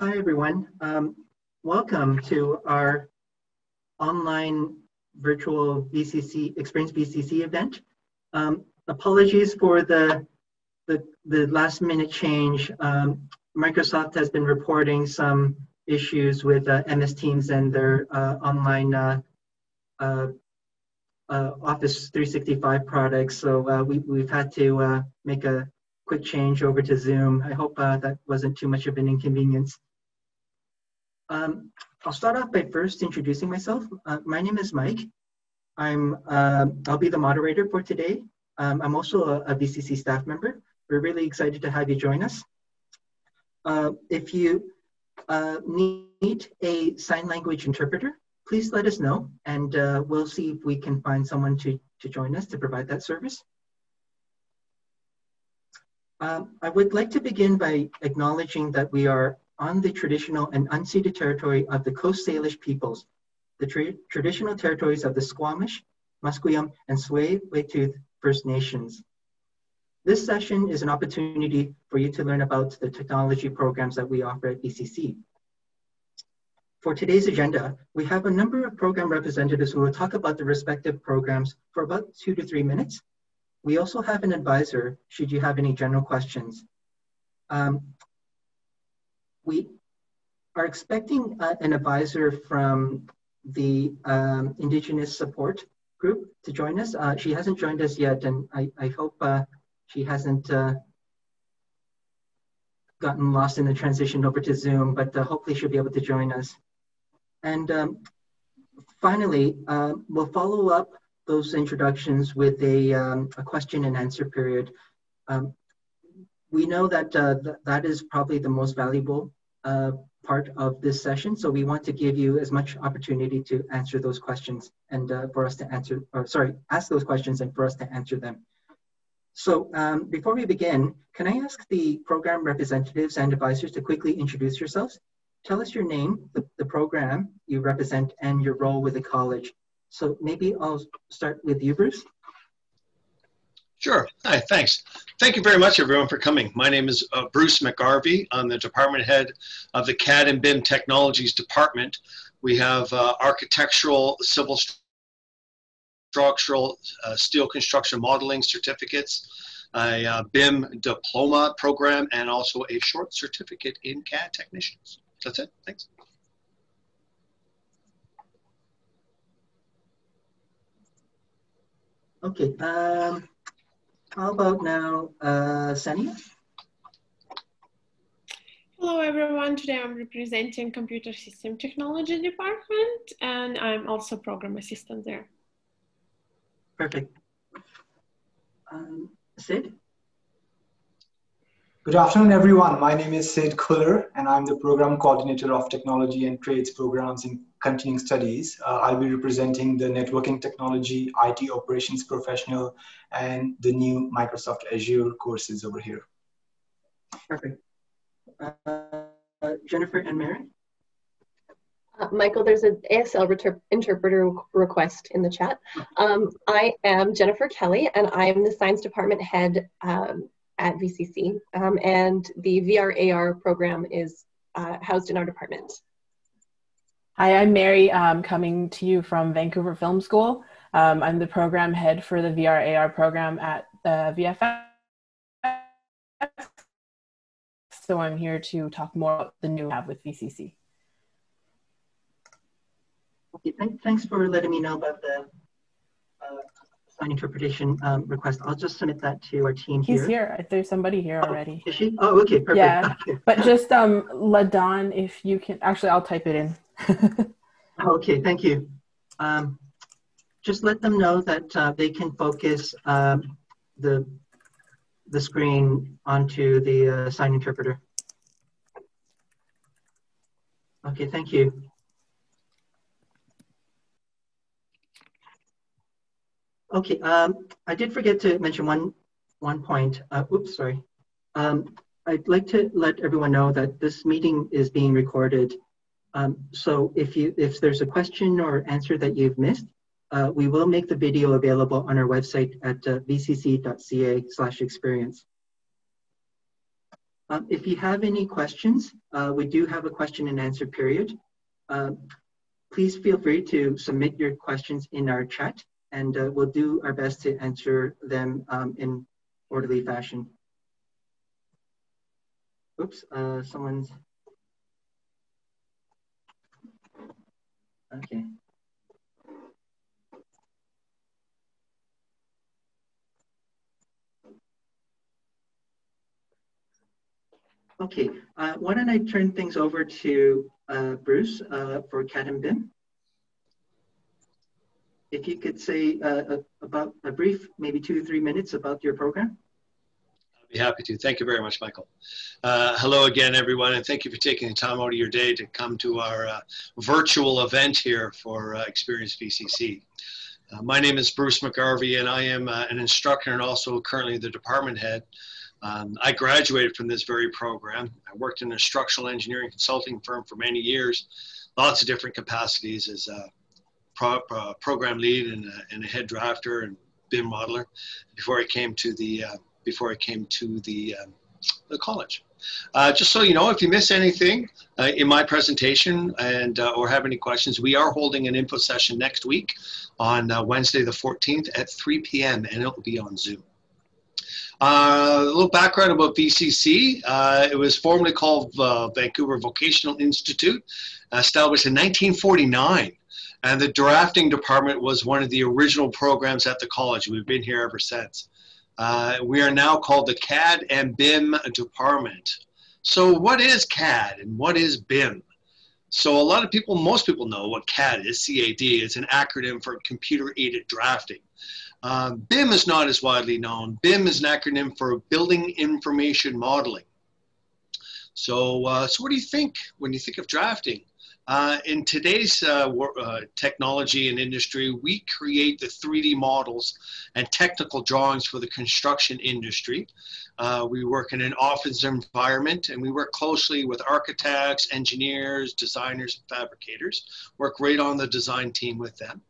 Hi, everyone. Um, welcome to our online virtual VCC Experience VCC event. Um, apologies for the, the, the, last minute change. Um, Microsoft has been reporting some issues with uh, MS Teams and their uh, online uh, uh, uh Office 365 products. So uh, we, we've had to make a quick change over to Zoom. I hope that wasn't too much of an inconvenience. Um, I'll start off by first introducing myself. my name is Mike. I'm, I'll be the moderator for today. Um, I'm also a, a, VCC staff member. We're really excited to have you join us. Uh, if you uh, need a sign language interpreter, please let us know and uh, we'll see if we can find someone to, to join us to provide that service. Um, I would like to begin by acknowledging that we are on the traditional and unceded territory of the Coast Salish peoples, the tra traditional territories of the Squamish, Musqueam, and Tsleil-Waututh First Nations. This session is an opportunity for you to learn about the technology programs that we offer at VCC. For today's agenda, we have a number of program representatives who will talk about the respective programs for about two to three minutes. We also have an advisor should you have any general questions. Um, we are expecting uh, an advisor from the um, Indigenous Support group to join us. Uh, she hasn't joined us yet, and I, I hope uh, she hasn't uh, gotten lost in the transition over to Zoom, but uh, hopefully she'll be able to join us. And um, finally, uh, we'll follow up those introductions with a, um, a question and answer period. Um, we know that uh, th that is probably the most valuable part of this session. So we want to give you as much opportunity to answer those questions and uh, for us to answer, or sorry, ask those questions and for us to answer them. So um, before we begin, can I ask the program representatives and advisors to quickly introduce yourselves? Tell us your name, the, the program you represent, and your role with the college. So maybe I'll start with you, Bruce. Sure. Hi, thanks. Thank you very much, everyone, for coming. My name is uh, Bruce McGarvey. I'm the department head of the CAD and BIM Technologies Department. We have uh, architectural, civil structural, uh, steel construction modeling certificates, a uh, BIM diploma program, and also a short certificate in CAD technicians. That's it. Thanks. Okay. Um, how about now, uh, Sania? Hello everyone, today I'm representing Computer System Technology Department and I'm also Program Assistant there. Perfect. Um, Sid? Good afternoon everyone, my name is Sid Kuller and I'm the Program Coordinator of Technology and Trades Programs in continuing studies. Uh, I'll be representing the networking technology, IT operations professional, and the new Microsoft Azure courses over here. Perfect. Uh, Jennifer and Mary? Uh, Michael, there's an ASL interpreter request in the chat. Um, I am Jennifer Kelly, and I am the science department head um, at VCC. Um, and the VR program is uh, housed in our department. Hi, I'm Mary, um, coming to you from Vancouver Film School. Um, I'm the program head for the VR AR program at the VFS. So I'm here to talk more about the new have with VCC. Okay, th thanks for letting me know about the uh, sign interpretation um, request. I'll just submit that to our team He's here. here. There's somebody here oh, already. Is she? Oh, okay, perfect. Yeah, okay. but just um, Ladon, if you can, actually, I'll type it in. okay, thank you. Um, just let them know that uh, they can focus um, the, the screen onto the uh, sign interpreter. Okay, thank you. Okay, um, I did forget to mention one, one point. Uh, oops, sorry. Um, I'd like to let everyone know that this meeting is being recorded um, so if you if there's a question or answer that you've missed, uh, we will make the video available on our website at uh, vcc.ca slash experience. Um, if you have any questions, uh, we do have a question and answer period. Uh, please feel free to submit your questions in our chat and uh, we'll do our best to answer them um, in orderly fashion. Oops, uh, someone's. Okay. Okay, uh, why don't I turn things over to uh, Bruce uh, for CAD and BIM. If you could say uh, about a brief, maybe two or three minutes about your program. Be happy to. Thank you very much, Michael. Uh, hello again, everyone, and thank you for taking the time out of your day to come to our uh, virtual event here for Experience VCC. my name is Bruce McGarvey, and I am an instructor and also currently the department head um, I graduated from this very program. I worked in a structural engineering consulting firm for many years, lots of different capacities as a pro, uh, program lead and a, and a, head drafter and BIM modeler before I came to the uh, before I came to the um, the college. Uh, just so you know, if you miss anything uh, in my presentation and uh, or have any questions, we are holding an info session next week on uh, Wednesday the 14th at 3 p.m. and it will be on Zoom. Uh, a little background about VCC. Uh, it was formerly called Vancouver Vocational Institute, established in 1949. And the drafting department was one of the original programs at the college. We've been here ever since. Uh, we are now called the CAD and BIM department. So, what is CAD and what is BIM? So, a lot of people, most people know what CAD is, CAD. It's an acronym for computer aided drafting. Um, BIM is not as widely known. BIM is an acronym for Building Information Modeling. So, uh, so what do you think when you think of drafting? Uh, in today's uh, uh technology and industry, we create the 3D models and technical drawings for the construction industry. Uh, we work in an office environment and we work closely with architects, engineers, designers, and fabricators. Work right on the design team with them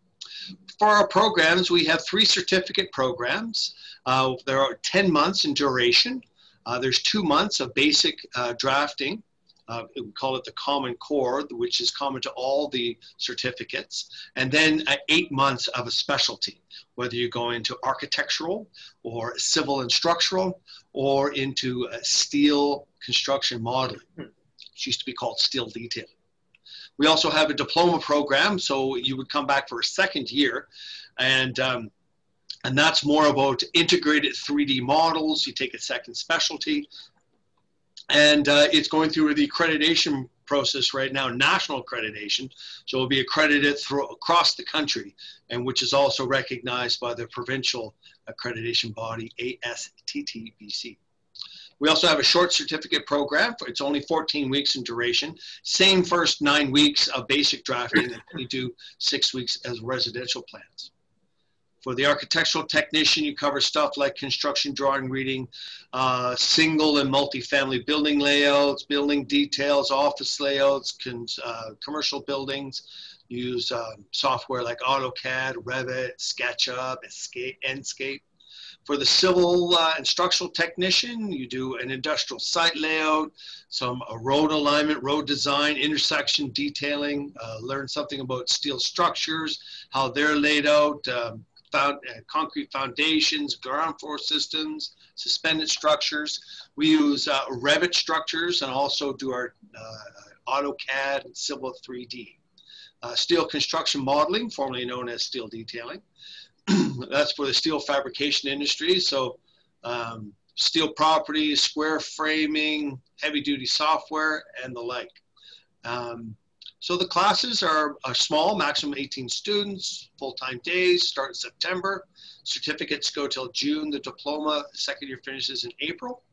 for our programs, we have three certificate programs. Uh, there are 10 months in duration. Uh, there's two months of basic drafting. Uh, we call it the Common Core, which is common to all the certificates. And then uh, eight months of a specialty, whether you go into architectural or civil and structural or into uh, steel construction modeling. It used to be called steel detailing. We also have a diploma program, so you would come back for a second year, and um, and that's more about integrated 3D models. You take a second specialty, and uh, it's going through the accreditation process right now, national accreditation. So it'll be accredited through, across the country, and which is also recognized by the provincial accreditation body, ASTTBC. We also have a short certificate program. It's only 14 weeks in duration. Same first nine weeks of basic drafting, and we do six weeks as residential plans. For the architectural technician, you cover stuff like construction drawing reading, uh, single and multi-family building layouts, building details, office layouts, uh, commercial buildings. Use um, software like AutoCAD, Revit, SketchUp, Escape, Enscape. For the civil uh, and structural technician, you do an industrial site layout, some road alignment, road design, intersection detailing, uh, learn something about steel structures, how they're laid out, um, found, uh, concrete foundations, ground floor systems, suspended structures. We use uh, Revit structures and also do our uh, AutoCAD and Civil 3D. Uh, steel construction modeling, formerly known as steel detailing. that's for the steel fabrication industry. So um, steel properties, square framing, heavy duty software, and the like. Um, so the classes are, are small, maximum 18 students, full-time days, start in September. Certificates go till June. The diploma second year finishes in April.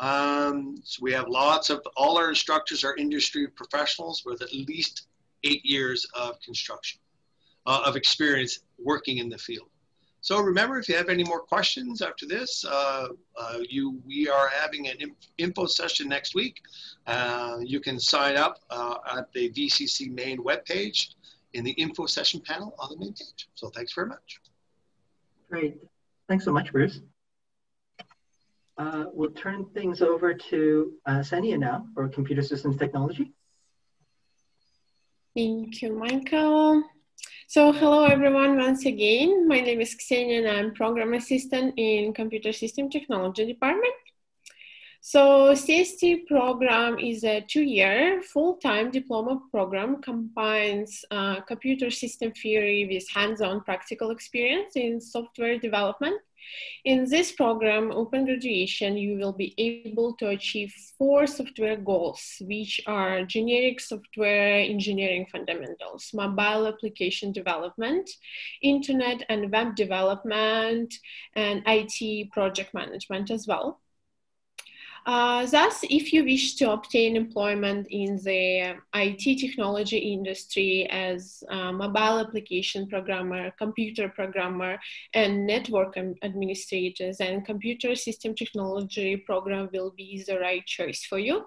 Um, so we have lots of, all our instructors are industry professionals with at least eight years of construction uh, of experience working in the field. So remember, if you have any more questions after this, uh, uh, you we are having an info session next week. Uh, you can sign up uh, at the VCC main webpage in the info session panel on the main page. So thanks very much. Great. Thanks so much, Bruce. uh, we'll turn things over to uh, Senia now for computer systems technology. Thank you, Michael. So hello everyone once again. My name is Ksenia and I'm program assistant in computer system technology department. So CST program is a two-year full-time diploma program, combines uh, computer system theory with hands-on practical experience in software development. In this program, open graduation, you will be able to achieve four software goals, which are generic software engineering fundamentals, mobile application development, internet and web development, and IT project management as well. Uh, thus, if you wish to obtain employment in the IT technology industry as a mobile application programmer, computer programmer, and network administrator, then computer system technology program will be the right choice for you.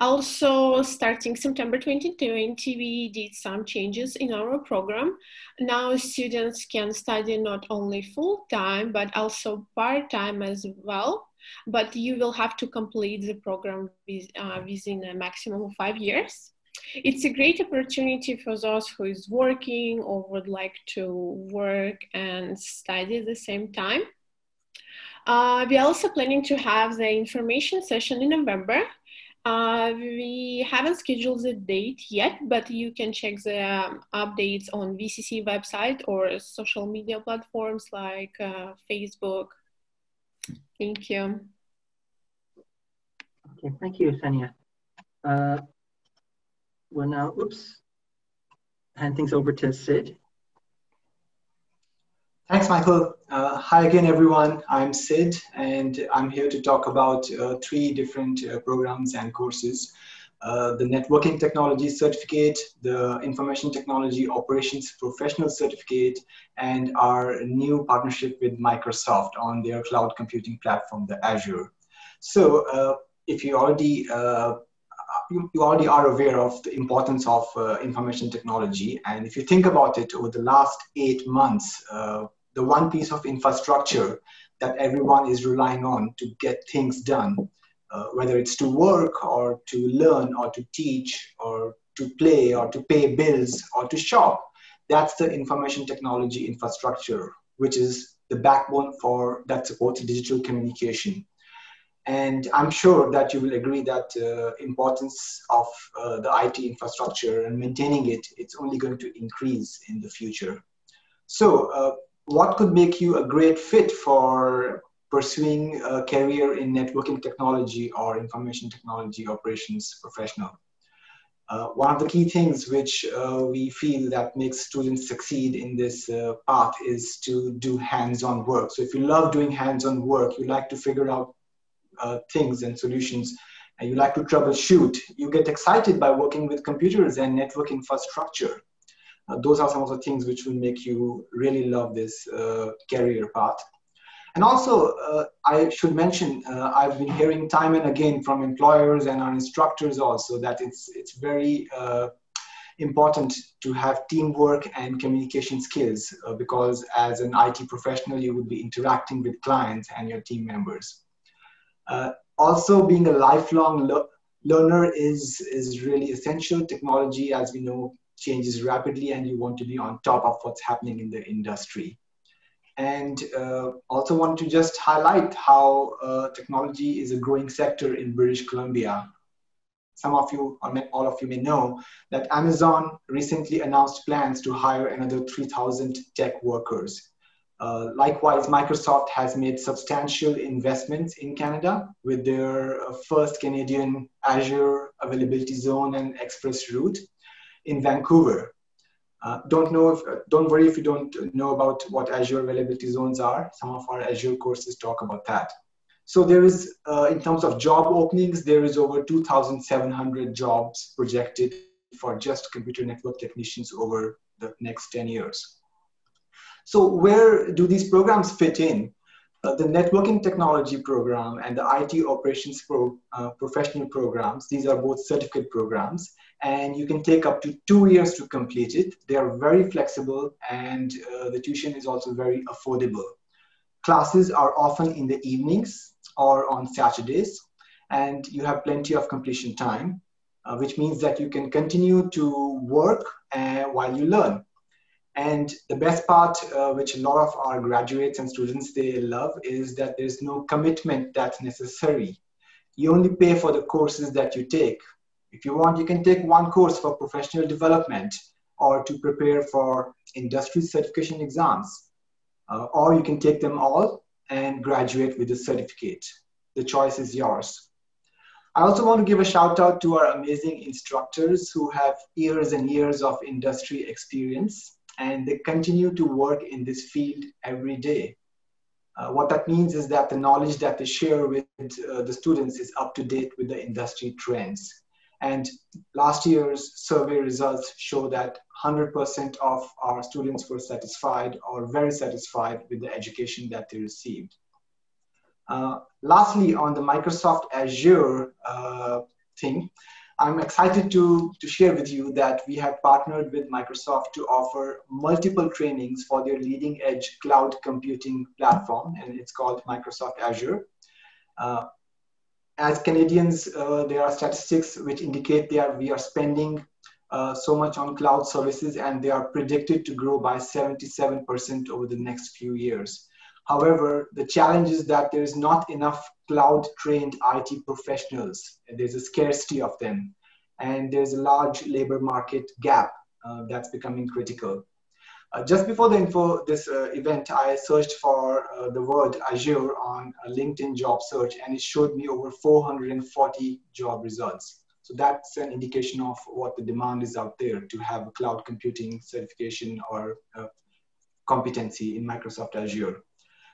Also, starting September 2020, we did some changes in our program. Now students can study not only full-time, but also part-time as well but you will have to complete the program with, uh, within a maximum of five years. It's a great opportunity for those who is working or would like to work and study at the same time. Uh, we're also planning to have the information session in November. Uh, we haven't scheduled the date yet, but you can check the um, updates on VCC website or social media platforms like uh, Facebook, Thank you. Okay, thank you, Senia. Uh, well now, oops, hand things over to Sid. Thanks, Michael. Uh, hi again, everyone. I'm Sid, and I'm here to talk about uh, three different uh, programs and courses. Uh, the Networking Technology Certificate, the Information Technology Operations Professional Certificate, and our new partnership with Microsoft on their cloud computing platform, the Azure. So uh, if you already uh, you, you, already are aware of the importance of uh, information technology, and if you think about it, over the last eight months, uh, the one piece of infrastructure that everyone is relying on to get things done uh, whether it's to work or to learn or to teach or to play or to pay bills or to shop. That's the information technology infrastructure, which is the backbone for that supports digital communication. And I'm sure that you will agree that uh, importance of uh, the IT infrastructure and maintaining it, it's only going to increase in the future. So uh, what could make you a great fit for pursuing a career in networking technology or information technology operations professional. Uh, one of the key things which uh, we feel that makes students succeed in this uh, path is to do hands-on work. So if you love doing hands-on work, you like to figure out uh, things and solutions, and you like to troubleshoot, you get excited by working with computers and network infrastructure. Uh, those are some of the things which will make you really love this uh, career path. And also, uh, I should mention, uh, I've been hearing time and again from employers and our instructors also that it's, it's very uh, important to have teamwork and communication skills uh, because as an IT professional, you would be interacting with clients and your team members. Uh, also, being a lifelong le learner is, is really essential. Technology, as we know, changes rapidly and you want to be on top of what's happening in the industry and uh, also want to just highlight how uh, technology is a growing sector in British Columbia. Some of you, or all of you may know, that Amazon recently announced plans to hire another 3,000 tech workers. Uh, likewise, Microsoft has made substantial investments in Canada with their uh, first Canadian Azure Availability Zone and ExpressRoute in Vancouver. Uh, don't know if, don't worry if you don't know about what Azure availability zones are. Some of our Azure courses talk about that. So there is, uh, in terms of job openings, there is over 2,700 jobs projected for just computer network technicians over the next 10 years. So where do these programs fit in? Uh, the networking technology program and the IT operations pro, uh, professional programs, these are both certificate programs, and you can take up to two years to complete it. They are very flexible, and uh, the tuition is also very affordable. Classes are often in the evenings or on Saturdays, and you have plenty of completion time, uh, which means that you can continue to work uh, while you learn. And the best part, uh, which a lot of our graduates and students they love, is that there's no commitment that's necessary. You only pay for the courses that you take. If you want, you can take one course for professional development or to prepare for industry certification exams, uh, or you can take them all and graduate with a certificate. The choice is yours. I also want to give a shout out to our amazing instructors who have years and years of industry experience and they continue to work in this field every day. Uh, what that means is that the knowledge that they share with uh, the students is up to date with the industry trends. And last year's survey results show that 100% of our students were satisfied or very satisfied with the education that they received. Uh, lastly, on the Microsoft Azure uh, thing, I'm excited to, to share with you that we have partnered with Microsoft to offer multiple trainings for their leading edge cloud computing platform, and it's called Microsoft Azure. Uh, as Canadians, uh, there are statistics which indicate that we are spending uh, so much on cloud services and they are predicted to grow by 77% over the next few years. However, the challenge is that there is not enough cloud trained IT professionals. There's a scarcity of them. And there's a large labor market gap uh, that's becoming critical. Uh, just before the info, this uh, event, I searched for uh, the word Azure on a LinkedIn job search, and it showed me over 440 job results. So that's an indication of what the demand is out there to have a cloud computing certification or uh, competency in Microsoft Azure.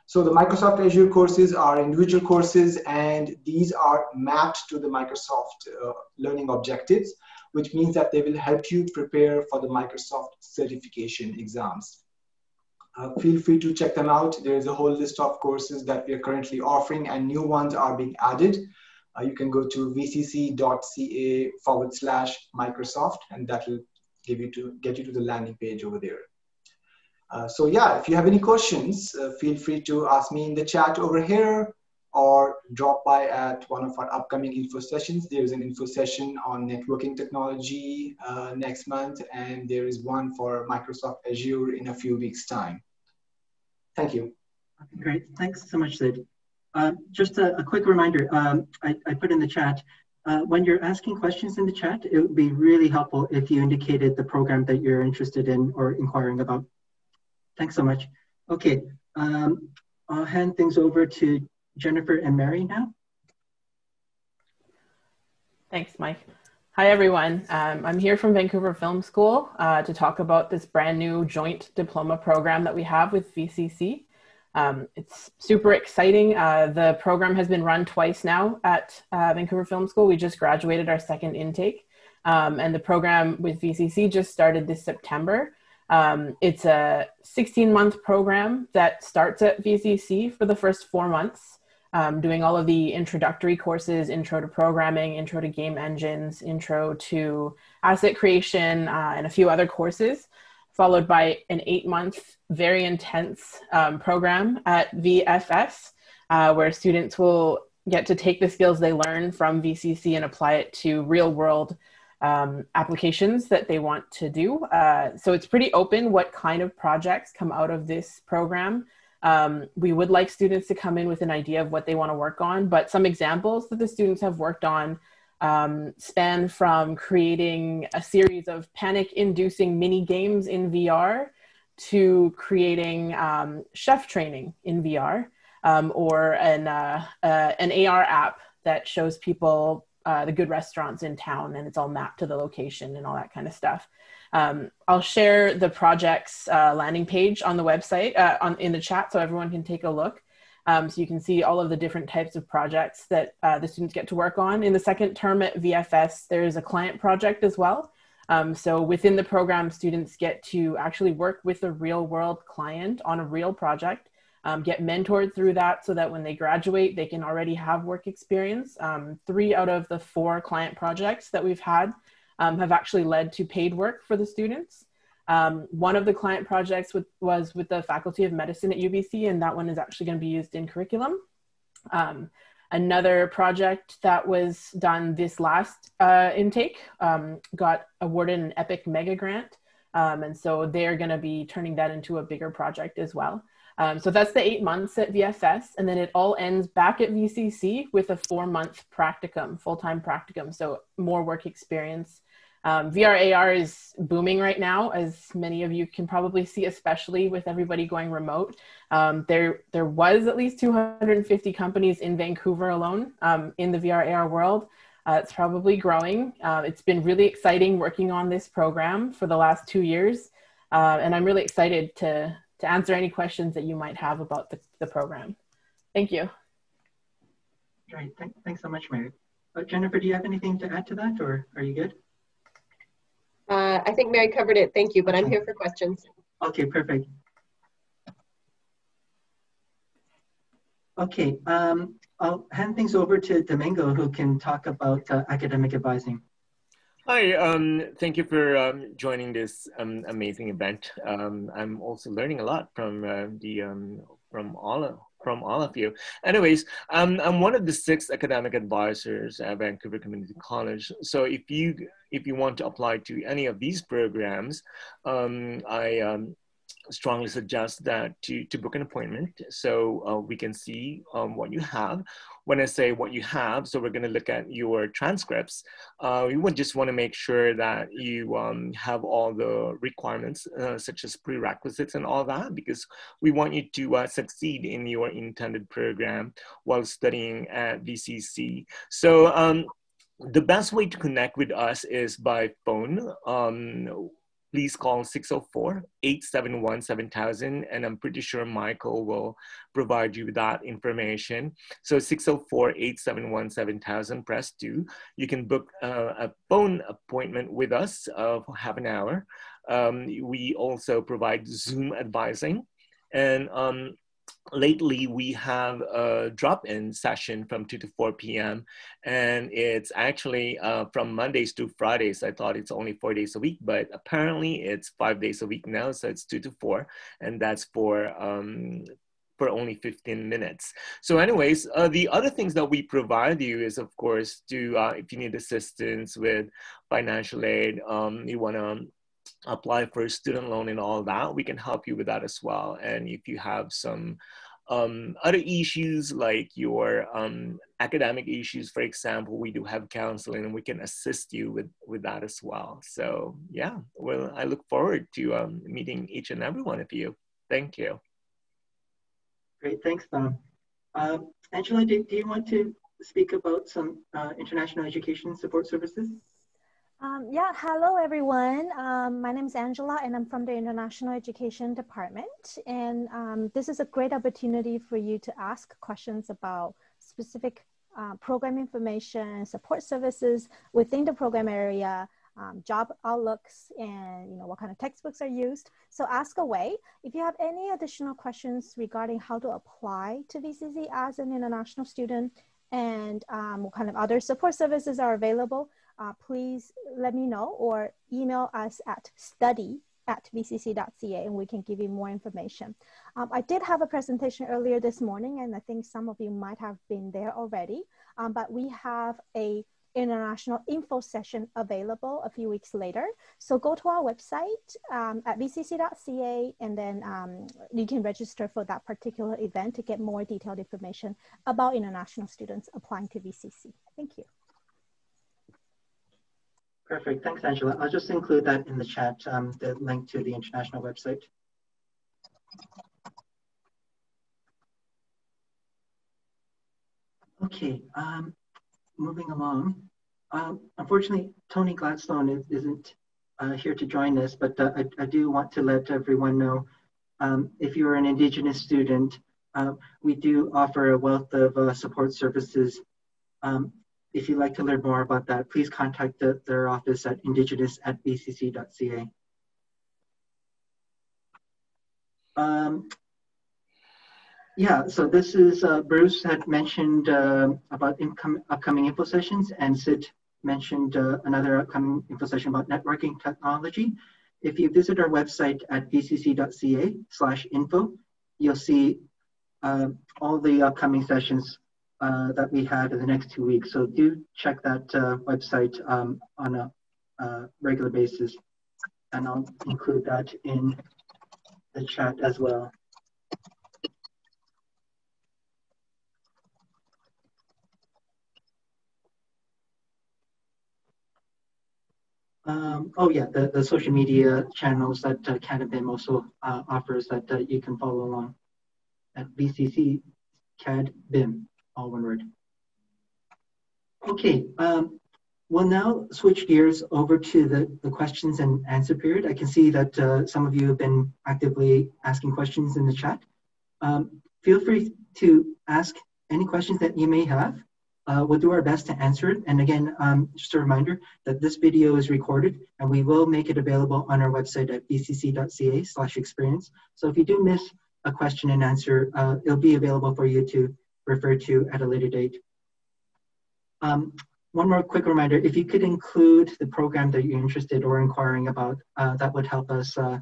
So the Microsoft Azure courses are individual courses, and these are mapped to the Microsoft uh, learning objectives which means that they will help you prepare for the Microsoft certification exams. Uh, feel free to check them out. There's a whole list of courses that we are currently offering and new ones are being added. Uh, you can go to vcc.ca forward slash Microsoft and that will give you to get you to the landing page over there. Uh, so yeah, if you have any questions, uh, feel free to ask me in the chat over here or drop by at one of our upcoming info sessions. There's an info session on networking technology uh, next month, and there is one for Microsoft Azure in a few weeks' time. Thank you. Great. Thanks so much, Sid. Uh, just a, a, quick reminder, um, I, I, put in the chat, uh, when you're asking questions in the chat, it would be really helpful if you indicated the program that you're interested in or inquiring about. Thanks so much. Okay, um, I'll hand things over to Jennifer and Mary now. Thanks, Mike. Hi, everyone. Um, I'm here from Vancouver Film School uh, to talk about this brand new joint diploma program that we have with VCC. Um, it's super exciting. Uh, the program has been run twice now at uh, Vancouver Film School. We just graduated our second intake, um, and the program with VCC just started this September. Um, it's a 16 month program that starts at VCC for the first four months um, doing all of the introductory courses intro to programming intro to game engines intro to asset creation uh, and a few other courses followed by an eight month very intense um, program at vfs uh, where students will get to take the skills they learn from vcc and apply it to real world um, applications that they want to do. Uh, so it's pretty open what kind of projects come out of this program. Um, we would like students to come in with an idea of what they want to work on, but some examples that the students have worked on um, span from creating a series of panic inducing mini games in VR to creating um, chef training in VR um, or an, uh, uh, an AR app that shows people uh, the good restaurants in town and it's all mapped to the location and all that kind of stuff. Um, I'll share the project's uh, landing page on the website uh, on, in the chat so everyone can take a look. Um, so you can see all of the different types of projects that uh, the students get to work on. In the second term at VFS, there's a client project as well. Um, so within the program, students get to actually work with a real world client on a real project, um, get mentored through that so that when they graduate, they can already have work experience. Um, three out of the four client projects that we've had um, have actually led to paid work for the students. Um, one of the client projects with, was with the Faculty of Medicine at UBC, and that one is actually going to be used in curriculum. Um, Another project that was done this last uh, intake um, got awarded an EPIC Mega Grant. And so they're going to be turning that into a bigger project as well. Um, so that's the eight months at VFS, and then it all ends back at VCC with a four month practicum, full time practicum. So more work experience um, VR AR is booming right now, as many of you can probably see, especially with everybody going remote. Um, there, there was at least 250 companies in Vancouver alone um, in the VRAR world. Uh, it's probably growing. Uh, it's been really exciting working on this program for the last two years, uh, and I'm really excited to to answer any questions that you might have about the, the program. Thank you. Great, Th thanks so much, Mary. Uh, Jennifer, do you have anything to add to that, or are you good? Uh, I think Mary covered it. Thank you, but I'm here for questions. Okay, perfect. Okay, um, I'll hand things over to Domingo, who can talk about uh, academic advising. Hi, um, thank you for um, joining this um, amazing event. Um, I'm also learning a lot from uh, the um, from all of from all of you. Anyways, um, I'm one of the six academic advisors at Vancouver Community College. So if you if you want to apply to any of these programs, I strongly suggest that to, to book an appointment so uh, we can see um, what you have. When I say what you have, so we're going to look at your transcripts. Uh, we would just want to make sure that you um, have all the requirements, uh, such as prerequisites and all that, because we want you to uh, succeed in your intended program while studying at VCC. So um, the best way to connect with us is by phone. Please call 604-871-7000 and I'm pretty sure Michael will provide you with that information. So 604-871-7000, press two. You can book uh, a phone appointment with us uh, for half an hour. Um, we also provide Zoom advising and um, lately we have a drop-in session from 2 to 4 p.m. and it's actually uh, from Mondays to Fridays. I thought it's only four days a week, but apparently it's five days a week now, so it's 2 to 4, and that's for um, for only 15 minutes. So anyways, uh, the other things that we provide you is of course to, uh, if you need assistance with financial aid, um, you wanna apply for student loan and all that, we can help you with that as well. And if you have some um, other issues like your um, academic issues, for example, we do have counseling and we can assist you with, with that as well. So yeah, well, I look forward to um, meeting each and every one of you. Thank you. Great, thanks, Tom. Uh, Angela, do, do you want to speak about some uh, international education support services? Um, yeah, hello everyone. Um, my name is Angela and I'm from the International Education Department. And um, this is a great opportunity for you to ask questions about specific uh, program information, support services within the program area, um, job outlooks, and you know what kind of textbooks are used. So ask away. If you have any additional questions regarding how to apply to VCC as an international student and um, what kind of other support services are available, uh, please let me know or email us at study at vcc.ca and we can give you more information. Um, I did have a presentation earlier this morning and I think some of you might have been there already, um, but we have a international info session available a few weeks later. So go to our website um, at vcc.ca and then um, you can register for that particular event to get more detailed information about international students applying to VCC. Thank you. Perfect. Thanks, Angela. I'll just include that in the chat, um, the link to the international website. Okay, um, moving along. Um, unfortunately, Tony Gladstone is, isn't uh, here to join us, but uh, I, I, do want to let everyone know um, if you're an Indigenous student, uh, we do offer a wealth of uh, support services um, if you'd like to learn more about that, please contact the, their office at indigenous at vcc.ca. Um, yeah, so this is, uh, Bruce had mentioned uh, about upcoming info sessions and Sid mentioned uh, another upcoming info session about networking technology. If you visit our website at vcc.ca slash info, you'll see uh, all the upcoming sessions uh, that we have in the next two weeks. So do check that uh, website um, on a uh, regular basis. And I'll include that in the chat as well. Um, oh yeah, the, the social media channels that uh, CAD-BIM also uh, offers that uh, you can follow along at VCC CAD BIM, all one word. Okay, um, we'll now switch gears over to the, the questions and answer period. I can see that uh, some of you have been actively asking questions in the chat. Um, feel free to ask any questions that you may have. Uh, we'll do our best to answer it. And again, um, just a reminder that this video is recorded and we will make it available on our website at vcc.ca slash experience. So if you do miss a question and answer, uh, it'll be available for you to refer to at a later date. Um, one more quick reminder, if you could include the program that you're interested or inquiring about, uh, that would help us uh,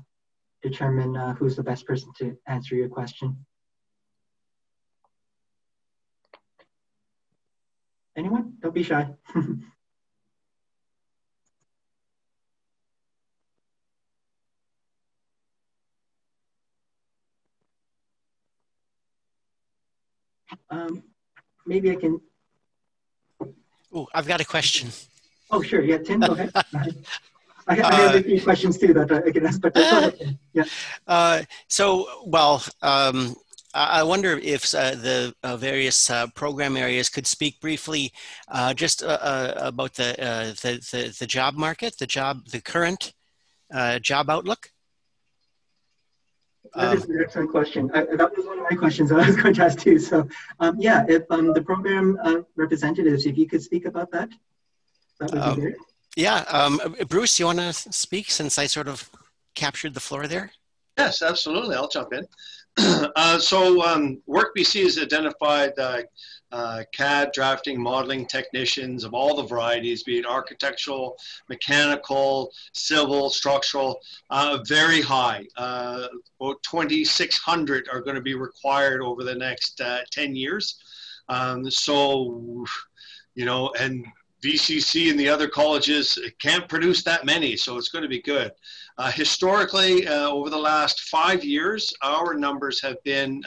determine uh, who's the best person to answer your question. Anyone? Don't be shy. um, maybe I can. Oh, I've got a question. Oh, sure. Yeah, Tim, go ahead. I, I have a few questions too that I can ask, but uh, yeah. Uh, so, well, um, I wonder if uh, the uh, various uh, program areas could speak briefly uh, just uh, uh, about the, the, the, the, job market, the job, the current job outlook. That is an excellent question. I, that was one of my questions I was going to ask too. So, um, yeah, if um, the program representatives, if you could speak about that, that would be um, great. Yeah, um, Bruce, you want to speak since I sort of captured the floor there? Yes, absolutely. I'll jump in. uh, so um, WorkBC has identified uh, CAD drafting, modeling technicians of all the varieties, be it architectural, mechanical, civil, structural, uh, very high. Uh, about 2,600 are going to be required over the next uh, 10 years. Um, so, you know, and VCC and the other colleges can't produce that many, so it's going to be good. Uh, historically, uh, over the last five years, our numbers have been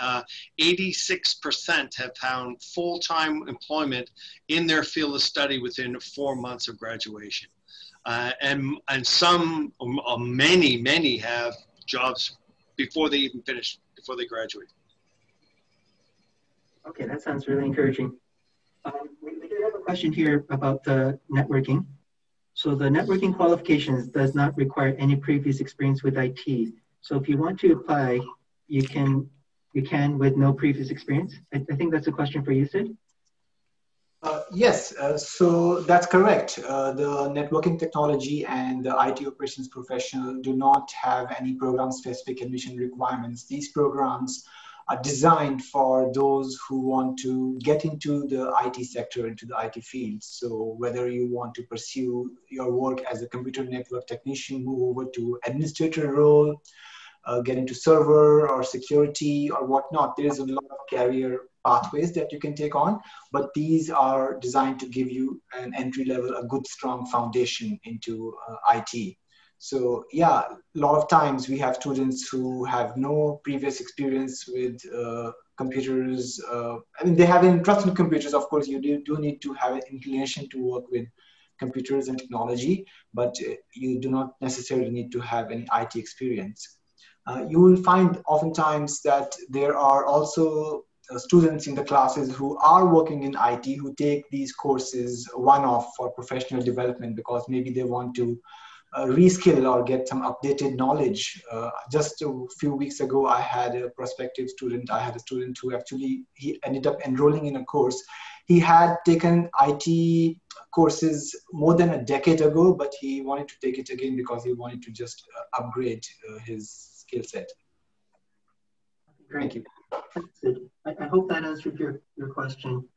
86% uh, have found full-time employment in their field of study within four months of graduation. Uh, and, and some, um, uh, many, many have jobs before they even finish, before they graduate. Okay, that sounds really encouraging. Um, we, we do have a question here about the networking. So the networking qualifications does not require any previous experience with IT. So if you want to apply, you can you can with no previous experience. I, I think that's a question for you, Sid. Uh, yes, uh, so that's correct. Uh, the networking technology and the IT operations professional do not have any program specific admission requirements. These programs are designed for those who want to get into the IT sector, into the IT field. So whether you want to pursue your work as a computer network technician, move over to administrator role, uh, get into server or security or whatnot, there's a lot of career pathways that you can take on, but these are designed to give you an entry level, a good strong foundation into uh, IT. So yeah, a lot of times we have students who have no previous experience with uh, computers. Uh, I mean, they have an interest in computers. Of course, you do, do need to have an inclination to work with computers and technology, but uh, you do not necessarily need to have any IT experience. Uh, you will find oftentimes that there are also uh, students in the classes who are working in IT who take these courses one-off for professional development because maybe they want to reskill or get some updated knowledge. Uh, just a few weeks ago, I had a prospective student. I had a student who actually he ended up enrolling in a course. He had taken IT courses more than a decade ago, but he wanted to take it again because he wanted to just uh, upgrade uh, his skill set. Thank you. I, I hope that answered your, your question.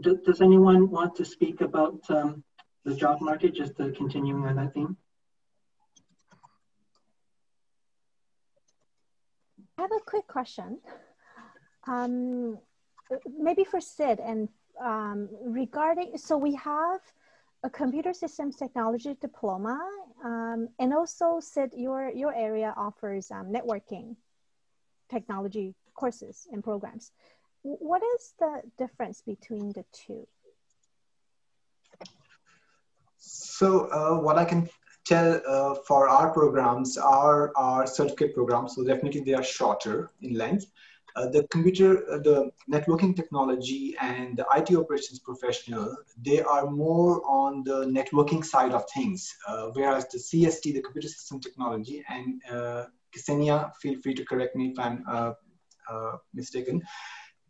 Does, does anyone want to speak about um, the job market, just to continuing on that theme? I have a quick question. Um, maybe for Sid and um, regarding, so we have a computer systems technology diploma, um, and also Sid, your your area offers um, networking technology courses and programs. What is the difference between the two? So uh, what I can tell uh, for our programs are our certificate programs. So definitely they are shorter in length. Uh, the computer, uh, the networking technology and the IT operations professional, they are more on the networking side of things. Uh, whereas the CST, the computer system technology, and uh, Ksenia, feel free to correct me if I'm mistaken,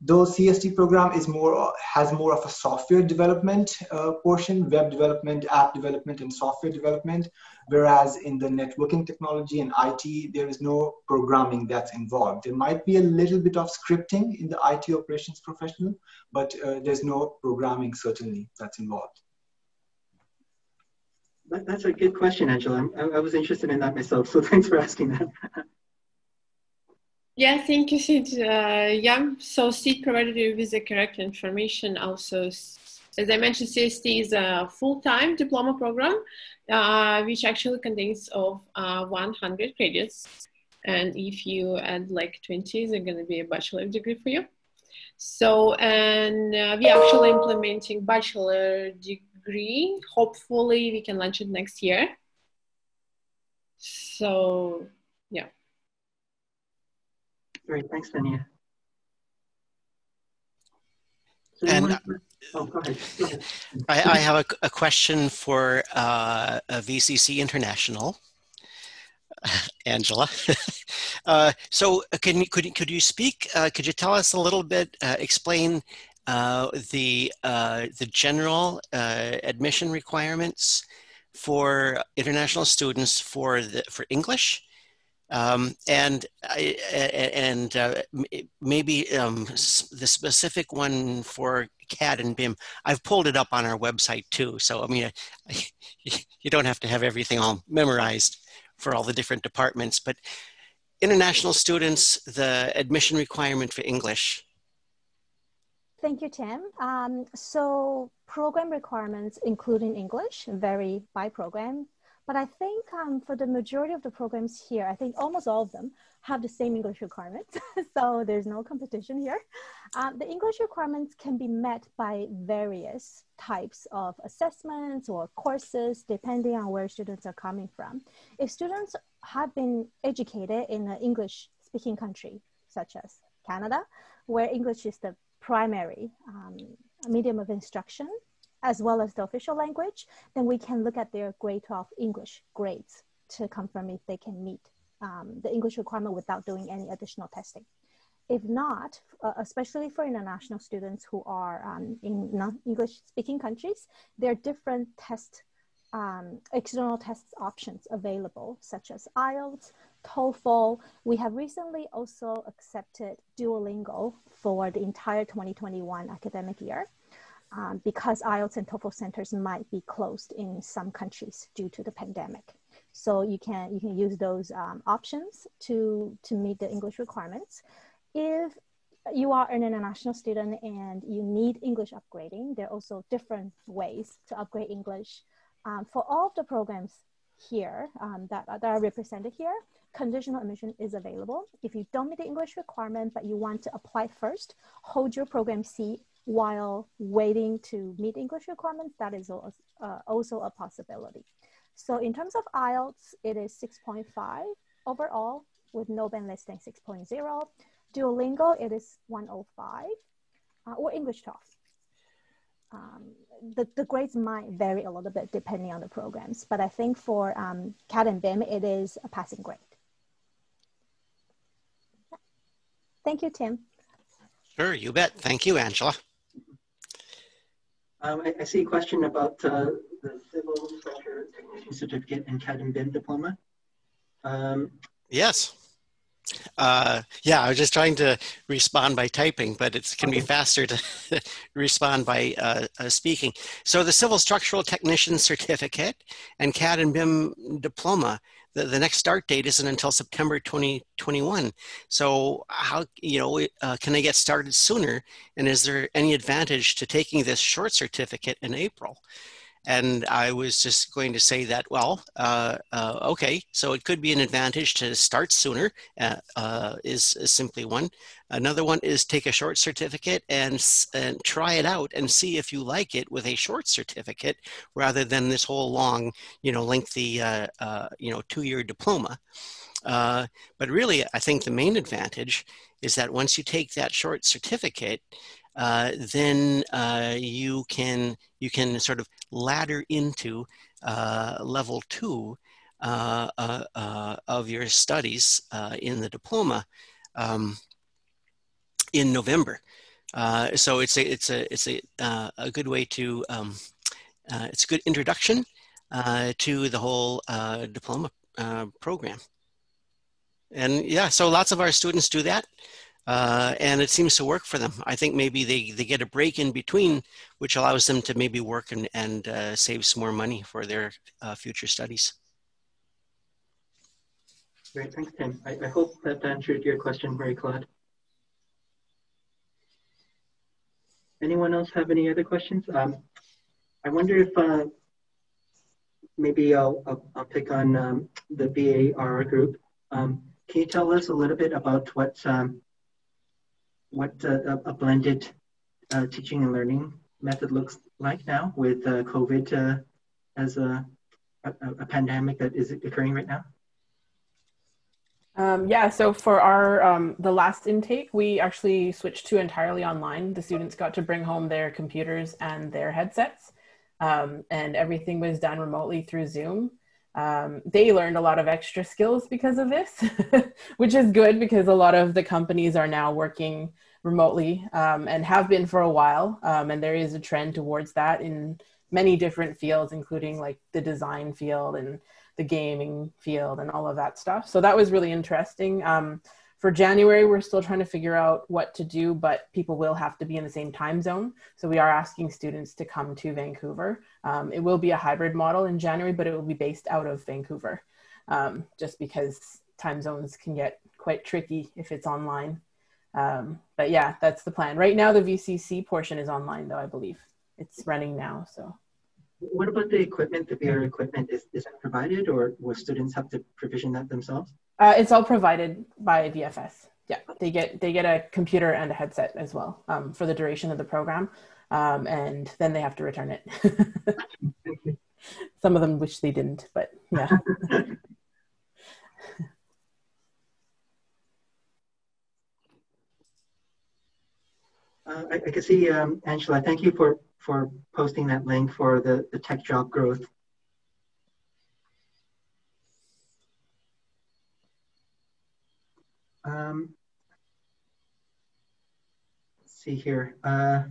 though CST program is more has more of a software development uh, portion, web development, app development, and software development, whereas in the networking technology and IT, there is no programming that's involved. There might be a little bit of scripting in the IT operations professional, but uh, there's no programming certainly that's involved. That's a good question, Angela. I, I was interested in that myself, so thanks for asking that. Yeah, thank you, Sid. Uh, yeah, so Sid provided you with the correct information. Also, as I mentioned, CST is a full-time diploma program, uh, which actually contains of uh, 100 credits. And if you add like 20, it's going to be a bachelor degree for you. So, and uh, we're actually implementing bachelor degree. Hopefully, we can launch it next year. So, yeah. Great, thanks, Tanya. and oh, go ahead. Go ahead. I, I, have a, a, question for uh, VCC International. Angela. uh, so uh, can you, could, could you speak, uh, could you tell us a little bit, uh, explain uh, the, the general admission requirements for international students for, the, for English um, and I, and uh, maybe um, the specific one for CAD and BIM, I've pulled it up on our website too. So I mean, you don't have to have everything all memorized for all the different departments, but international students, the admission requirement for English. Thank you, Tim. Um, so program requirements, including English, vary by program but I think um, for the majority of the programs here, I think almost all of them have the same English requirements. so there's no competition here. Um, the English requirements can be met by various types of assessments or courses, depending on where students are coming from. If students have been educated in an English speaking country, such as Canada, where English is the primary um, medium of instruction, as well as the official language, then we can look at their grade 12 English grades to confirm if they can meet um, the English requirement without doing any additional testing. If not, uh, especially for international students who are um, in non-English speaking countries, there are different test, um, external test options available, such as IELTS, TOEFL. We have recently also accepted Duolingo for the entire 2021 academic year um, because IELTS and TOEFL centers might be closed in some countries due to the pandemic. So you can you can use those um, options to to meet the English requirements. If you are an international student and you need English upgrading, there are also different ways to upgrade English. Um, for all of the programs here um, that, that are represented here, conditional admission is available. If you don't meet the English requirement, but you want to apply first, hold your program C while waiting to meet English requirements, that is uh, also a possibility. So in terms of IELTS, it is 6.5 overall with no band less than 6.0. Duolingo, it is 105 uh, or English 12. Um, the, the grades might vary a little bit depending on the programs, but I think for um, CAD and BIM, it is a passing grade. Thank you, Tim. Sure, you bet. Thank you, Angela. Um, I, I, see a question about uh, the Civil Structure Technician Certificate and CAD and BIM Diploma. Um, yes. Uh, yeah, I was just trying to respond by typing, but it can be faster to respond by uh, uh, speaking. So the Civil Structural Technician Certificate and CAD and BIM Diploma, the, the next start date isn't until September 2021. So how, you know, uh, can I get started sooner? And is there any advantage to taking this short certificate in April? And I was just going to say that, well, uh, uh, okay, so it could be an advantage to start sooner, uh, uh is, is, simply one. Another one is take a short certificate and, and try it out and see if you like it with a short certificate rather than this whole long, you know, lengthy, uh, uh, you know, two-year diploma. but really, I think the main advantage is that once you take that short certificate, uh, then uh, you can you can sort of ladder into uh, level two uh, uh, of your studies in the diploma um, in November. so it's a it's a it's a a good way to um, it's a good introduction to the whole diploma program. And yeah, so lots of our students do that. Uh, and it seems to work for them. I think maybe they, they get a break in between, which allows them to maybe work and, and uh, save some more money for their uh, future studies. Great, thanks, Tim. I, I hope that answered your question, Mary Claude. Anyone else have any other questions? Um, I wonder if uh, maybe I'll, I'll, I'll, take on um, the VAR group. Um, can you tell us a little bit about what um, what uh, a blended uh, teaching and learning method looks like now with uh, COVID as a, a, a, pandemic that is occurring right now? Um, yeah, so for our um, the last intake, we actually switched to entirely online. The students got to bring home their computers and their headsets, um, and everything was done remotely through Zoom. Um, they learned a lot of extra skills because of this, which is good because a lot of the companies are now working remotely um, and have been for a while. Um, and there is a trend towards that in many different fields, including like the design field and the gaming field and all of that stuff. So that was really interesting. Um, for January, we're still trying to figure out what to do, but people will have to be in the same time zone. So we are asking students to come to Vancouver. Um, it will be a hybrid model in January, but it will be based out of Vancouver, um, just because time zones can get quite tricky if it's online. Um, but yeah, that's the plan. Right now, the VCC portion is online, though I believe it's running now. So. What about the equipment? The VR equipment is is that provided, or will students have to provision that themselves? Uh, it's all provided by VFS. Yeah, they get they get a computer and a headset as well um, for the duration of the program, um, and then they have to return it. Some of them wish they didn't, but yeah. Uh, I, I, can see, um, Angela, thank you for, for posting that link for the, the tech job growth Um, see here. Uh,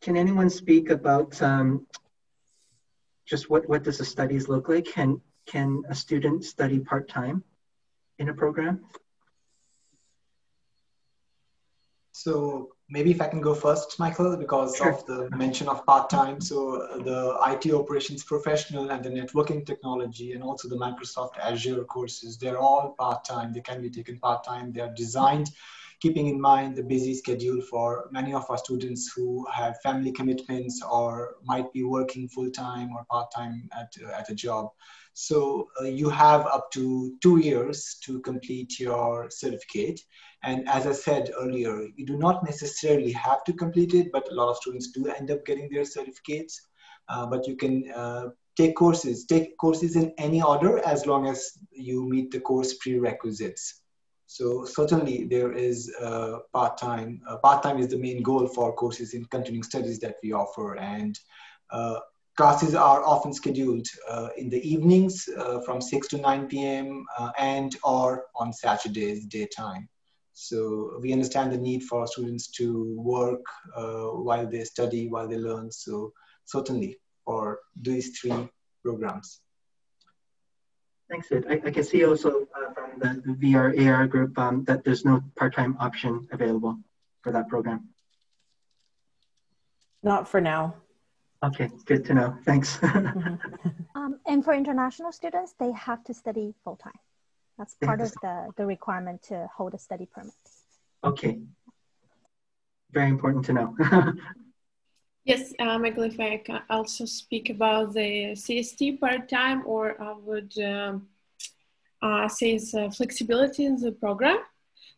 can anyone speak about um, just what, what does the studies look like? Can, can a student study part-time in a program? So maybe if I can go first, Michael, because sure. of the mention of part-time. So the IT operations professional and the networking technology and also the Microsoft Azure courses, they're all part-time. They can be taken part-time. They are designed keeping in mind the busy schedule for many of our students who have family commitments or might be working full-time or part-time at, at a job. So uh, you have up to two years to complete your certificate. And as I said earlier, you do not necessarily have to complete it, but a lot of students do end up getting their certificates. Uh, but you can uh, take courses, take courses in any order as long as you meet the course prerequisites. So certainly there is uh, part-time. Uh, part-time is the main goal for courses in continuing studies that we offer. And uh, classes are often scheduled uh, in the evenings uh, from 6 to 9 p.m. Uh, and or on Saturdays daytime. So we understand the need for students to work while they study, while they learn. So certainly for these three programs. Thanks, Sid. I, I can see also uh, from the, the, VR AR group um, that there's no part-time option available for that program. Not for now. Okay, good to know. Thanks. um, and for international students, they have to study full time. That's part of the, the requirement to hold a study permit. Okay. Very important to know. yes, Michael, if I can also speak about the CST part-time or I would um, uh, say it's uh, flexibility in the program.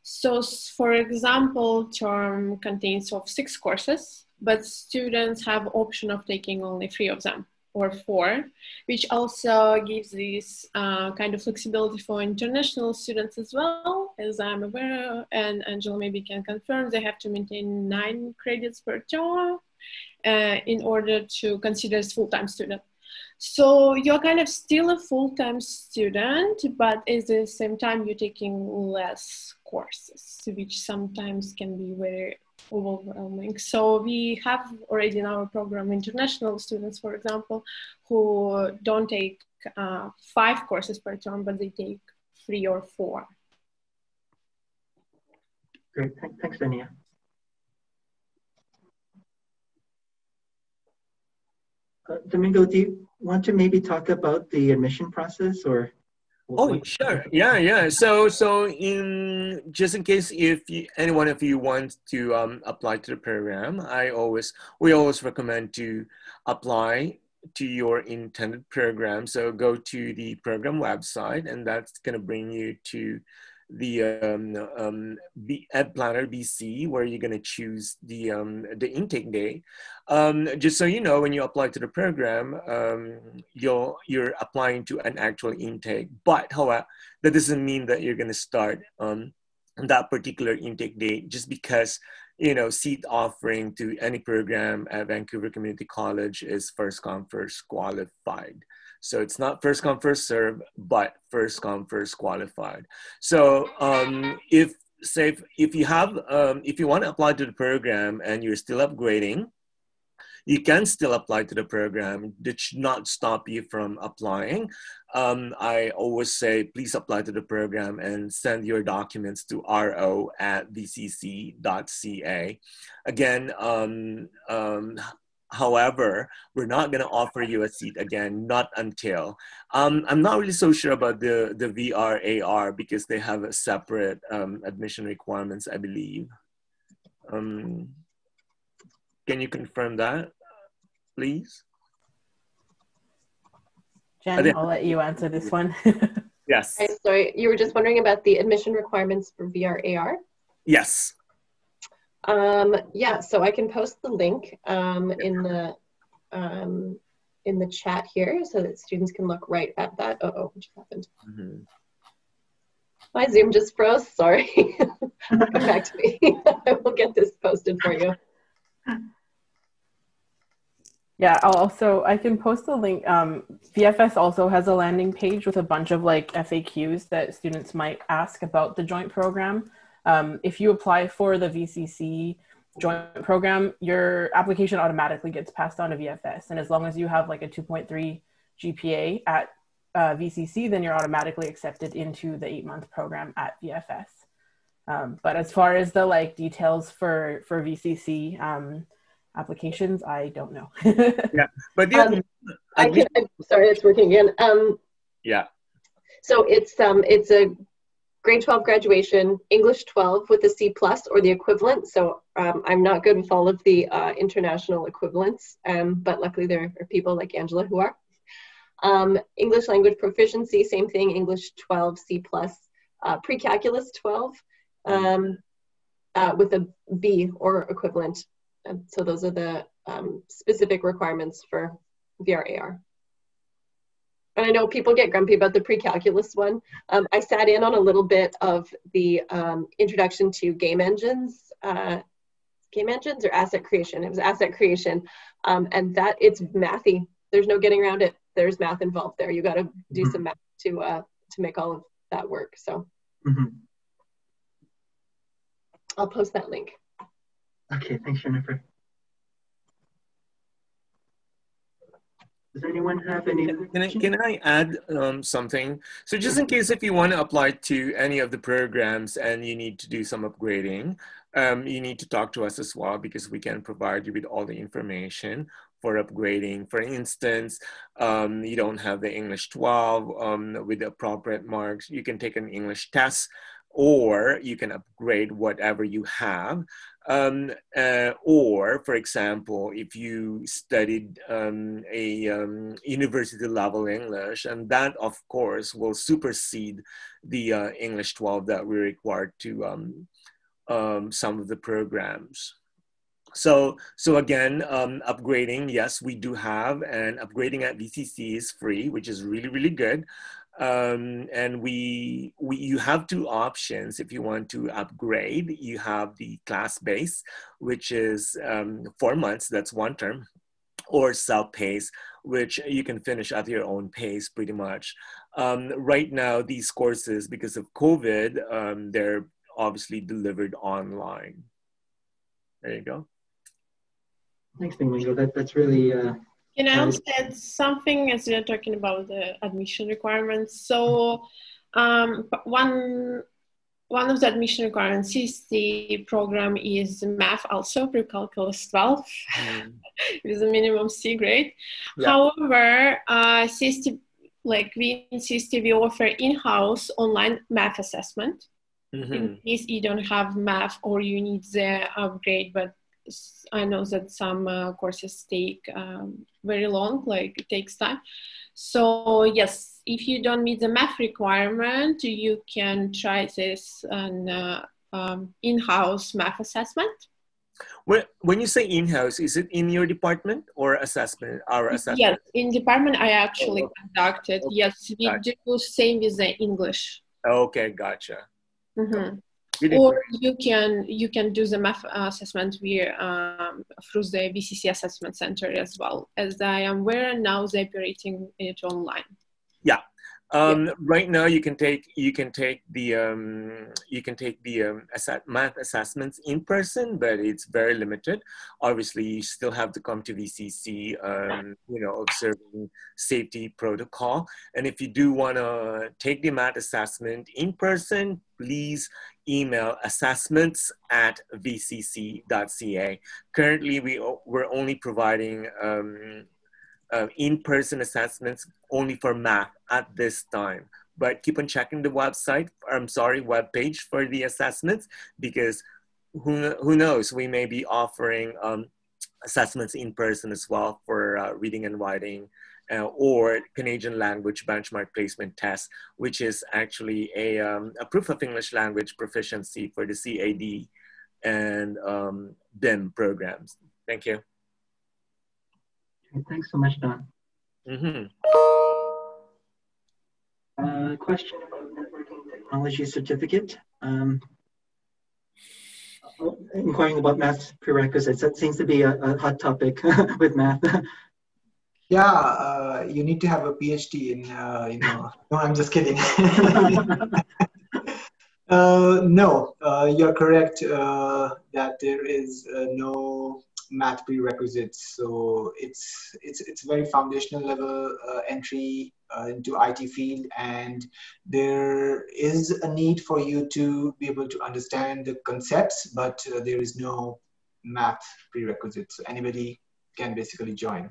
So for example, term contains of six courses, but students have option of taking only three of them or four, which also gives this uh, kind of flexibility for international students as well. As I'm aware, and Angela maybe can confirm, they have to maintain nine credits per term in order to consider as full-time student. So you're kind of still a full-time student, but at the same time, you're taking less courses, which sometimes can be very overwhelming. So we have already in our program international students, for example, who don't take uh, five courses per term, but they take three or four. Great, thanks, Dania. Uh, Domingo, do you want to maybe talk about the admission process or? Oh, sure. Yeah, yeah. So, so in just in case if you, any one of you want to um, apply to the program, I always we always recommend to apply to your intended program. So go to the program website, and that's going to bring you to the um, um, B, Ed Planner BC, where you're going to choose the um, the intake day. Um, just so you know, when you apply to the program, um, you're you're applying to an actual intake. But however, that doesn't mean that you're going to start um, that particular intake date just because you know seat offering to any program at Vancouver Community College is first come first qualified. So it's not first come, first serve, but first come, first qualified. So um, if say if, if you have um, if you want to apply to the program and you're still upgrading, you can still apply to the program. It should not stop you from applying. Um, I always say, please apply to the program and send your documents to ro at vcc.ca. Again, um, um, However, we're not going to offer you a seat again, not until. Um, I'm not really so sure about the, the VRAR because they have a separate um, admission requirements, I believe. Um, can you confirm that, please? Jen, I'll let you answer this one. yes. I'm sorry, you were just wondering about the admission requirements for VRAR? Yes. Um, yeah, so I can post the link um, in the um, in the chat here so that students can look right at that. Uh oh, what just happened? Mm -hmm. My Zoom just froze. Sorry. Come back to me. I will get this posted for you. Yeah, I'll also I can post the link. Um, VFS also has a landing page with a bunch of like FAQs that students might ask about the joint program. Um, if you apply for the VCC joint program, your application automatically gets passed on to VFS. And as long as you have like a 2.3 GPA at uh, VCC, then you're automatically accepted into the eight month program at VFS. Um, but as far as the like details for for VCC um, applications, I don't know. yeah, but the um, I can. I'm sorry, it's working again. Um, yeah. So it's um it's a grade 12 graduation, English 12 with a C plus or the equivalent. So um, I'm not good with all of the uh, international equivalents, um, but luckily there are people like Angela who are. Um, English language proficiency, same thing, English 12, C plus, uh, pre-calculus 12 um, uh, with a B or equivalent. And so those are the um, specific requirements for VRAR and I know people get grumpy about the pre-calculus one. Um, I sat in on a little bit of the um, introduction to game engines, uh, game engines or asset creation. It was asset creation, um, and that it's mathy. There's no getting around it. There's math involved there. You got to do mm-hmm. some math to uh, to make all of that work. So mm-hmm. I'll post that link. Okay, thanks, Jennifer. Does anyone have any? Can I, can I add um, something? So just in case if you want to apply to any of the programs and you need to do some upgrading, um, you need to talk to us as well because we can provide you with all the information. for upgrading. For instance, um, you don't have the English 12 um, with the appropriate marks, you can take an English test or you can upgrade whatever you have. Um, uh, or, for example, if you studied um, a um, university level English, and that, of course, will supersede the uh, English 12 that we require to um, um, some of the programs. So, so again, um, upgrading, yes, we do have, and upgrading at VCC is free, which is really, really good. Um, and we, we, you have two options if you want to upgrade. You have the class base, which is um, four months, that's one term, or self-pace, which you can finish at your own pace pretty much. Um, right now, these courses, because of COVID, um, they're obviously delivered online. There you go. Thanks, Domingo. That, that's really. Uh, Can I also add something as we're talking about the admission requirements? So, um, one one of the admission requirements is the program is math also pre-calculus 12 mm. with a minimum C grade. Yeah. However, uh, CST, like we in CST, we offer in-house online math assessment. Mm-hmm. In case you don't have math or you need the upgrade, but I know that some uh, courses take um, very long, like it takes time. So yes, if you don't meet the math requirement, you can try this an uh, um, in-house math assessment. When, when you say in-house, is it in your department or assessment? Our assessment? Yes, in department I actually oh. conducted. Okay. Yes, we gotcha. do same with the English. Okay, gotcha. Mm-hmm or you can you can do the math assessment via um, through the VCC assessment center as well. As I am aware now, they're operating it online. Yeah, um, yeah. Right now, you can take you can take the um, you can take the um, math assessments in person, but it's very limited. Obviously, you still have to come to VCC, um, you know, observing safety protocol. And if you do want to take the math assessment in person, please email assessments at vcc.ca. Currently, we we're only providing um, uh, in-person assessments only for math at this time. But keep on checking the website, I'm sorry, web page for the assessments because who, who knows, we may be offering um, assessments in person as well for uh, reading and writing uh, or Canadian language benchmark placement test, which is actually a, um, a proof of English language proficiency for the CAD and um, BIM programs. Thank you. Thanks so much, Don. Mm-hmm. Uh, question about networking technology certificate. Um, oh, inquiring about math prerequisites. That seems to be a, a hot topic with math. Yeah, uh, you need to have a PhD in, uh, you know, no, I'm just kidding. Uh, no, uh, you're correct uh, that there is no math prerequisites. So it's it's it's very foundational level uh, entry uh, into IT field, and there is a need for you to be able to understand the concepts, but uh, there is no math prerequisites. So anybody can basically join.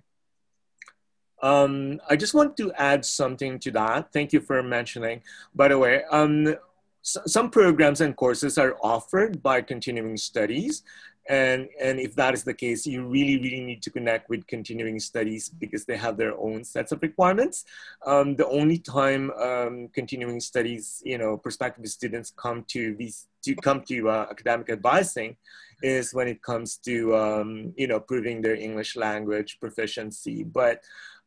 Um, I just want to add something to that. Thank you for mentioning. By the way, um, some programs and courses are offered by continuing studies and and if that is the case you really really need to connect with continuing studies because they have their own sets of requirements um, the only time um, continuing studies you know prospective students come to these to come to uh, academic advising is when it comes to um, you know proving their english language proficiency but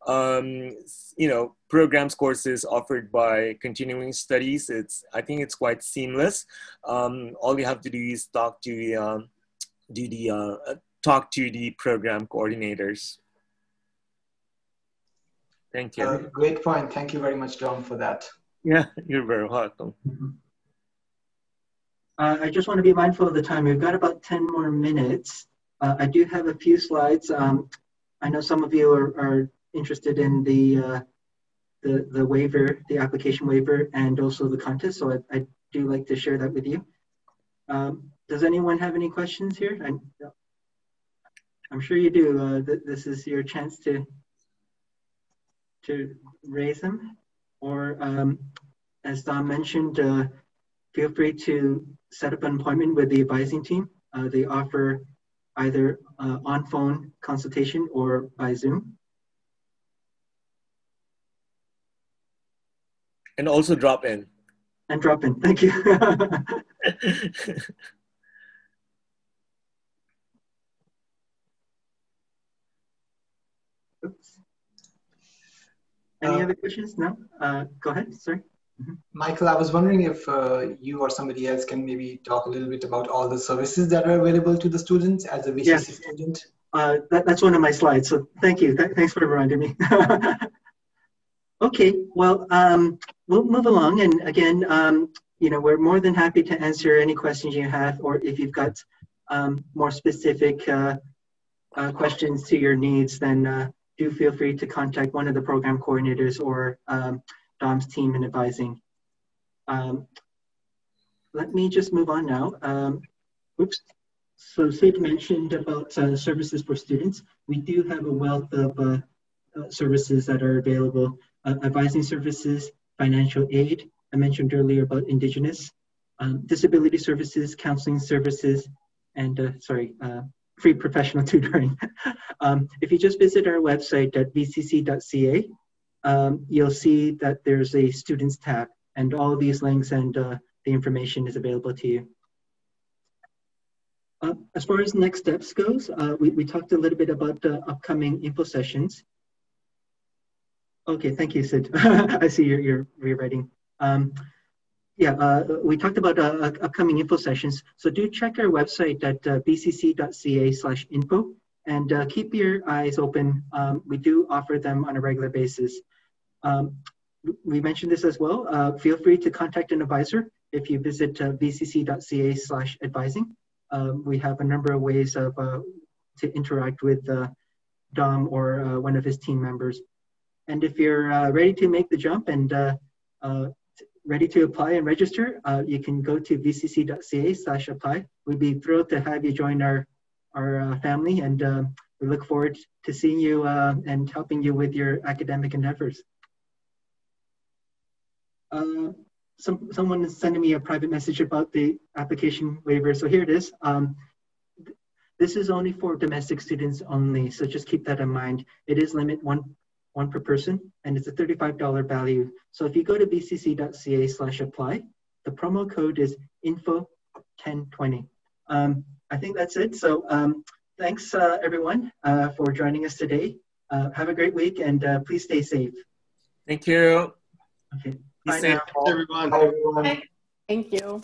um, you know programs courses offered by continuing studies it's i think it's quite seamless um, all you have to do is talk to the um, do the uh, talk to the program coordinators. Thank you. Uh, great point. Thank you very much, John, for that. Yeah, you're very welcome. Mm-hmm. Uh, I just want to be mindful of the time. We've got about 10 more minutes. Uh, I do have a few slides. Um, I know some of you are, are interested in the, uh, the, the waiver, the application waiver, and also the contest, so I, I do like to share that with you. Um, does anyone have any questions here? I, I'm sure you do. Uh, th this is your chance to to raise them, or um, as Dom mentioned, uh, feel free to set up an appointment with the advising team. Uh, they offer either uh, on phone consultation or by Zoom. And also drop in. And drop in, thank you. Oops. Any Uh, other questions? No? Uh, go ahead, sorry. Michael, I was wondering if uh, you or somebody else can maybe talk a little bit about all the services that are available to the students as a VCC Yes. student. Uh, that, that's one of my slides, so thank you. Th- thanks for reminding me. okay, well, um, we'll move along. And again, um, you know, we're more than happy to answer any questions you have, or if you've got um, more specific uh, uh, questions to your needs, then uh, do feel free to contact one of the program coordinators or um, Dom's team in advising. Um, let me just move on now. Um, oops. So Sid mentioned about uh, services for students. We do have a wealth of uh, uh, services that are available. Uh, advising services, financial aid. I mentioned earlier about Indigenous. Um, disability services, counseling services, and uh, sorry, uh, free professional tutoring. um, if you just visit our website at vcc.ca, um, you'll see that there's a students tab and all these links and uh, the information is available to you. Uh, as far as next steps goes, uh, we, we talked a little bit about the upcoming info sessions. Okay, thank you, Sid. I see you're, you're rewriting. Um, yeah, uh, we talked about uh, upcoming info sessions. So do check our website at uh, vcc.ca slash info and uh, keep your eyes open. Um, we do offer them on a regular basis. Um, we mentioned this as well. Uh, feel free to contact an advisor if you visit uh, vcc.ca slash advising. Um, we have a number of ways of to interact with Dom or one of his team members. And if you're uh, ready to make the jump and uh, uh, ready to apply and register, uh, you can go to vcc.ca slash apply. We'd be thrilled to have you join our, our uh, family and we look forward to seeing you and helping you with your academic endeavors. Some, someone is sending me a private message about the application waiver. So here it is. Um, this is only for domestic students only. So just keep that in mind. It is limit one, one per person and it's a $35 value. So if you go to vcc.ca slash apply, the promo code is info1020. Um, I think that's it. So um, thanks uh, everyone uh, for joining us today. Uh, have a great week and uh, please stay safe. Thank you. Okay. Be Bye safe. now. everyone. Hi, everyone. Thank you.